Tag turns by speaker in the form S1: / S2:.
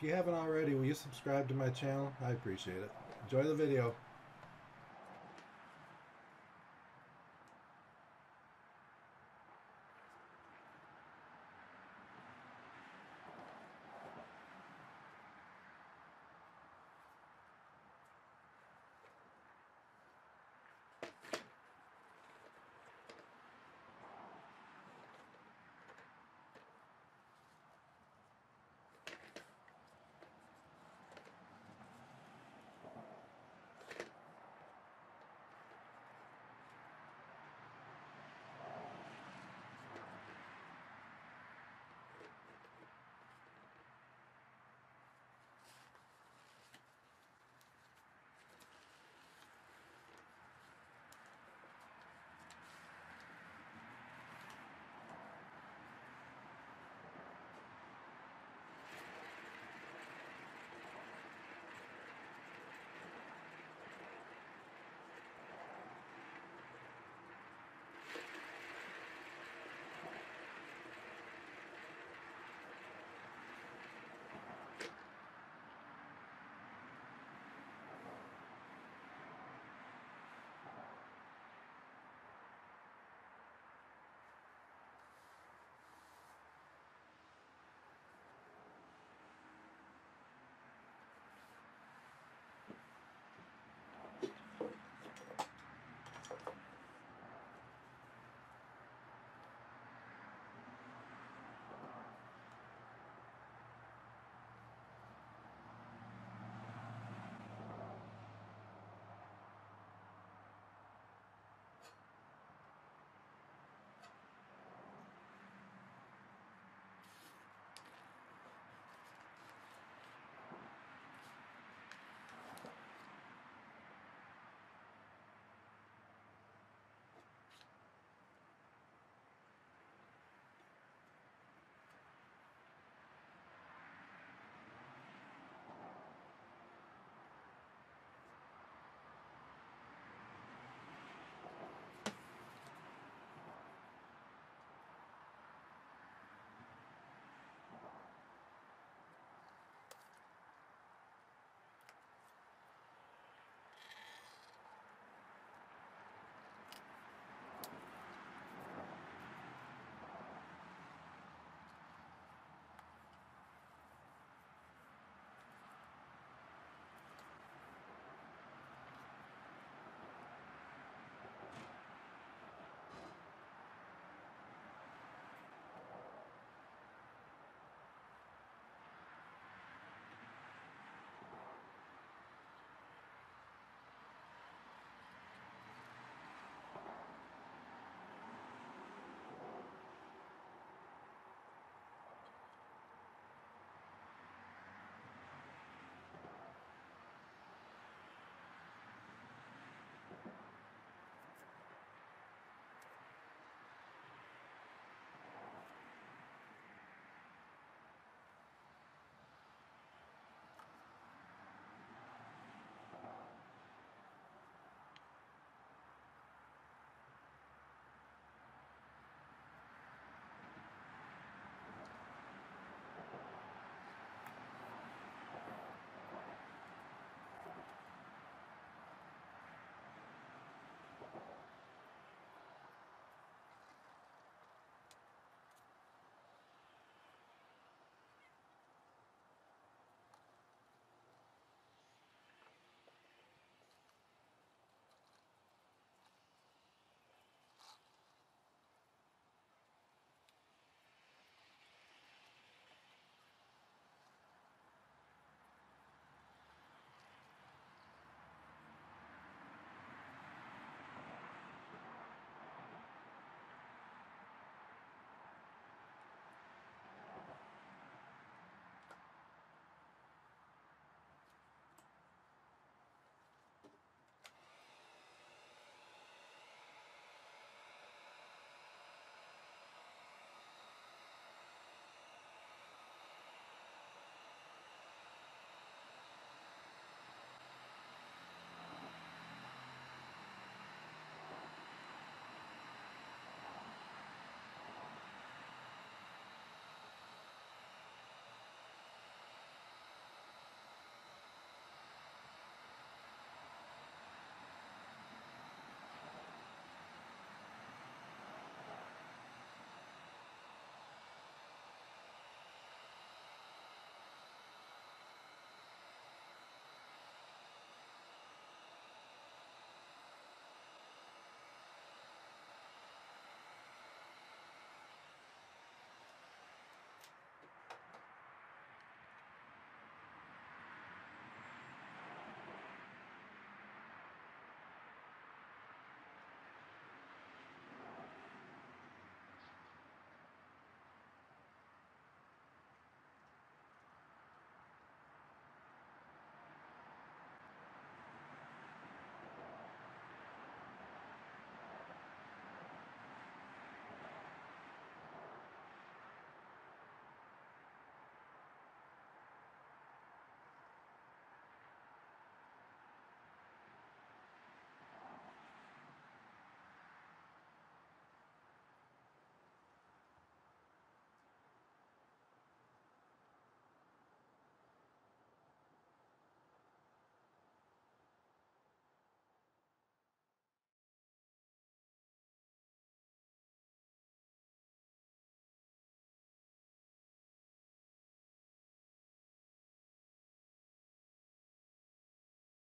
S1: If you haven't already, will you subscribe to my channel? I appreciate it. Enjoy the video.